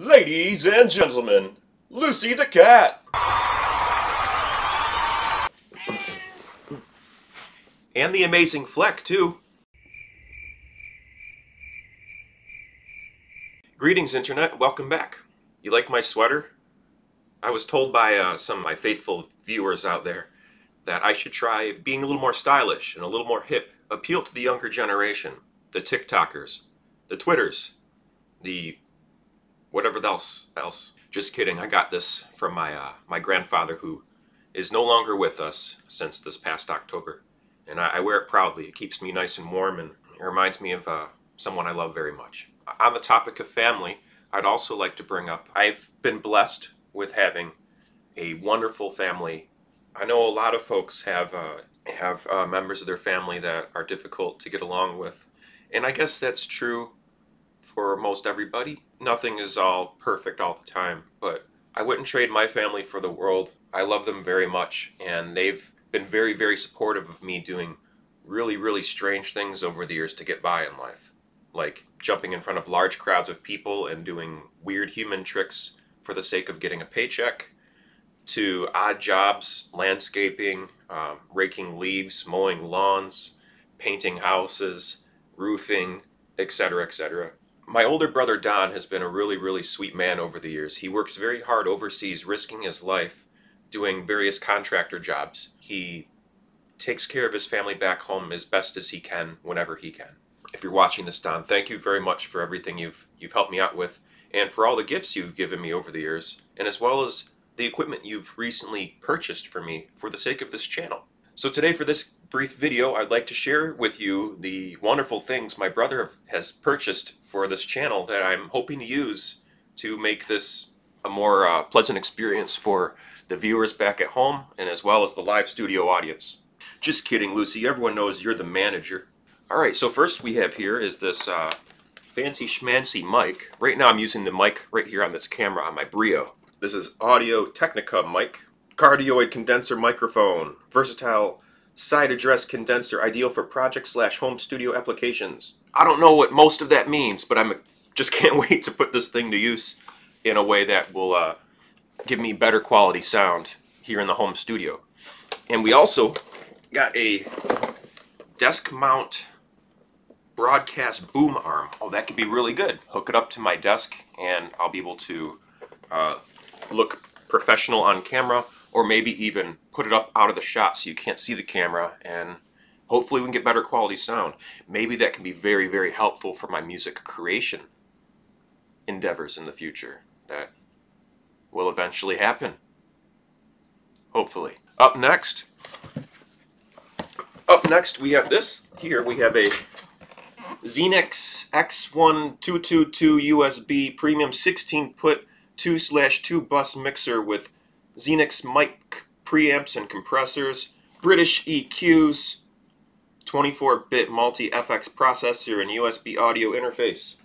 Ladies and gentlemen, Lucy the cat. And the amazing Flec, too. Greetings, Internet. Welcome back. You like my sweater? I was told by uh, some of my faithful viewers out there that I should try being a little more stylish and a little more hip, appeal to the younger generation, the TikTokers, the Twitters, the whatever else else. Just kidding. I got this from my uh, my grandfather who is no longer with us since this past October, and I, I wear it proudly. It keeps me nice and warm, and it reminds me of uh, someone I love very much. On the topic of family, I'd also like to bring up I've been blessed with having a wonderful family. I know a lot of folks have uh, have uh, members of their family that are difficult to get along with, and I guess that's true for most everybody. Nothing is all perfect all the time, but I wouldn't trade my family for the world. I love them very much, and they've been very, very supportive of me doing really, really strange things over the years to get by in life. Like jumping in front of large crowds of people and doing weird human tricks for the sake of getting a paycheck, to odd jobs, landscaping, um, raking leaves, mowing lawns, painting houses, roofing, etc., etc. My older brother Don has been a really, really sweet man over the years. He works very hard overseas, risking his life doing various contractor jobs. He takes care of his family back home as best as he can whenever he can. If you're watching this, Don, thank you very much for everything you've you've helped me out with and for all the gifts you've given me over the years, and as well as the equipment you've recently purchased for me for the sake of this channel. So today for this brief video, I'd like to share with you the wonderful things my brother has purchased for this channel that I'm hoping to use to make this a more uh, pleasant experience for the viewers back at home and as well as the live studio audience. Just kidding, Lucy. Everyone knows you're the manager. Alright, so first we have here is this uh, fancy schmancy mic. Right now I'm using the mic right here on this camera on my Brio. This is Audio Technica mic cardioid condenser microphone, versatile side address condenser, ideal for project slash home studio applications. I don't know what most of that means, but I'm just can't wait to put this thing to use in a way that will uh, give me better quality sound here in the home studio. And we also got a desk mount broadcast boom arm. Oh, that could be really good. Hook it up to my desk and I'll be able to uh, look professional on camera or maybe even put it up out of the shot so you can't see the camera and hopefully we can get better quality sound. Maybe that can be very, very helpful for my music creation endeavors in the future that will eventually happen. Hopefully. Up next, up next we have this. Here we have a Xenyx X1222 USB premium 16 put 2 slash 2 bus mixer with Xenyx mic preamps and compressors, British EQs, 24-bit multi-FX processor, and USB audio interface.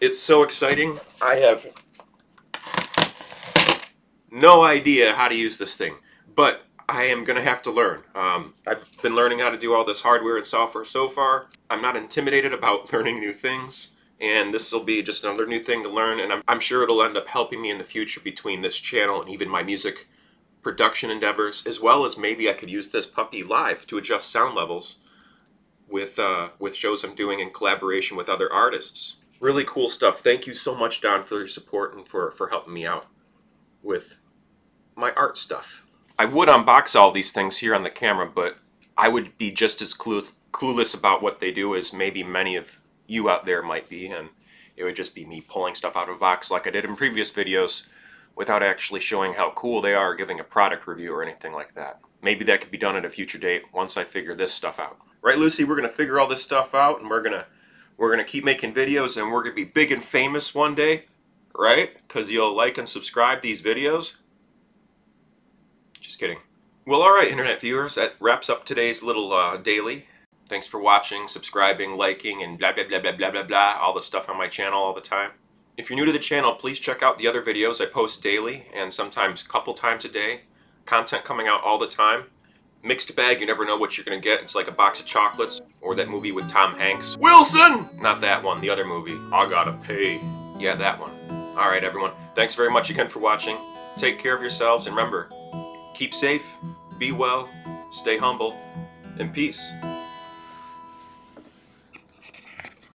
It's so exciting. I have no idea how to use this thing, but I am going to have to learn. Um, I've been learning how to do all this hardware and software so far. I'm not intimidated about learning new things and this will be just another new thing to learn and I'm, I'm, sure it'll end up helping me in the future between this channel and even my music production endeavors as well as maybe I could use this puppy live to adjust sound levels with uh, with shows I'm doing in collaboration with other artists. Really cool stuff. Thank you so much Don for your support and for, for helping me out with my art stuff. I would unbox all these things here on the camera but I would be just as clueless about what they do as maybe many of you out there might be, and it would just be me pulling stuff out of a box like I did in previous videos without actually showing how cool they are, giving a product review or anything like that. Maybe that could be done at a future date once I figure this stuff out. Right, Lucy? We're gonna figure all this stuff out, and we're gonna we're gonna keep making videos, and we're gonna be big and famous one day, right? Because you'll like and subscribe these videos. Just kidding. Well, all right, internet viewers, that wraps up today's little uh, daily. Thanks for watching, subscribing, liking, and blah, blah, blah, blah, blah, blah, blah, all the stuff on my channel all the time. If you're new to the channel, please check out the other videos I post daily and sometimes a couple times a day. Content coming out all the time. Mixed bag, you never know what you're going to get. It's like a box of chocolates or that movie with Tom Hanks. Wilson! Not that one, the other movie. I gotta pay. Yeah, that one. All right, everyone. Thanks very much again for watching. Take care of yourselves and remember, keep safe, be well, stay humble, and peace.